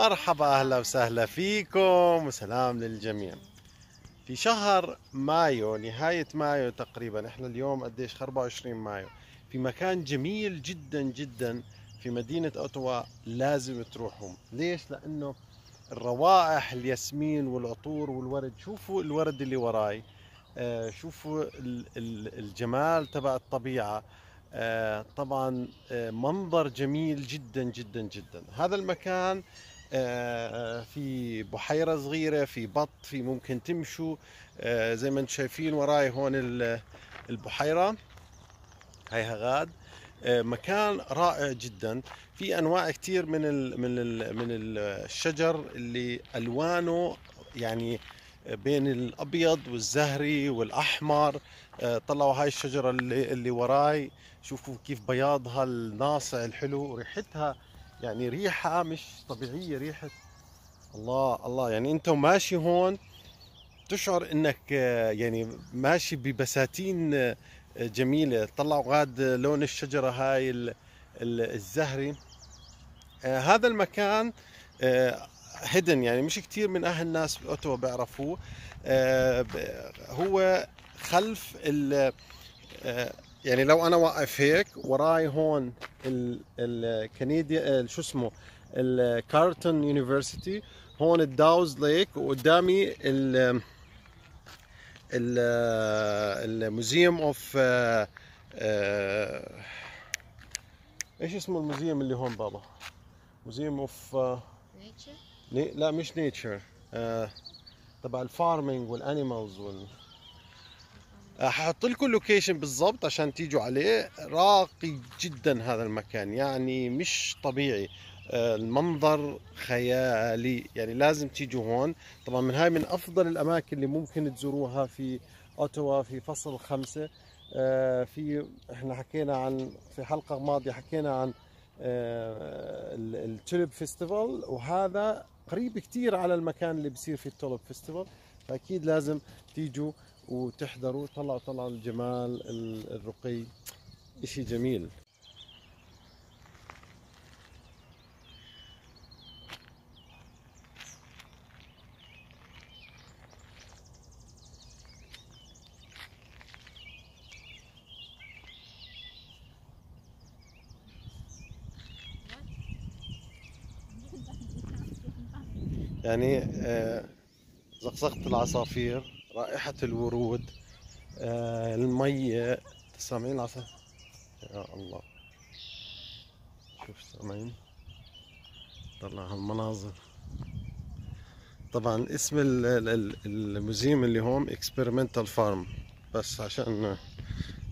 مرحبا أهلا وسهلا فيكم وسلام للجميع. في شهر مايو نهاية مايو تقريبا إحنا اليوم قديش؟ 24 مايو. في مكان جميل جدا جدا في مدينة أوتوا لازم تروحوا ليش؟ لأنه الروائح الياسمين والعطور والورد شوفوا الورد اللي وراي. آه، شوفوا الجمال تبع الطبيعة. آه، طبعا آه، منظر جميل جدا جدا جدا. هذا المكان في بحيرة صغيرة في بط في ممكن تمشوا زي ما أنتم شايفين وراي هون البحيرة. هاي هغاد مكان رائع جدا. في أنواع كثير من ال من ال من الشجر اللي ألوانه يعني بين الأبيض والزهري والأحمر. طلعوا هاي الشجرة اللي اللي وراي. شوفوا كيف بياضها الناصع الحلو وريحتها يعني ريحة مش طبيعية ريحة الله الله. يعني أنت ماشي هون تشعر إنك يعني ماشي ببساتين جميلة. طلعوا غاد لون الشجرة هاي الزهري. هذا المكان هيدن يعني مش كثير من أهل الناس باوتوا بيعرفوه. هو خلف يعني لو أنا واقف هيك وراي هون الكنديا شو اسمه ال Carleton University هون ال Dow's Lake وقدامي ال ال museum of إيش اسمه ال museum اللي هون بابا؟ museum of لا مش nature آه تبع ال farming وال animals وال ححط لكم ال location بالضبط عشان تيجوا عليه. راقي جدا هذا المكان يعني مش طبيعي. آه، المنظر خيالي يعني لازم تيجوا هون. طبعا من هاي من أفضل الأماكن اللي ممكن تزوروها في اوتوا في فصل خمسة آه، في إحنا حكينا عن في حلقة ماضية حكينا عن آه، ال tulip festival. وهذا قريب كتير على المكان اللي بصير فيه ال tulip festival. فأكيد لازم تيجوا. وتحضروا طلعوا طلعوا الجمال الرقي. إشي جميل. يعني آه، زقزقة العصافير. رائحة الورود آه، المية سامعين العصافير يا الله. شوف سامعين طلع هالمناظر. طبعا اسم ال museum اللي هون experimental farm بس عشان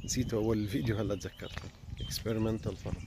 نسيته أول الفيديو هلا تذكرته. experimental farm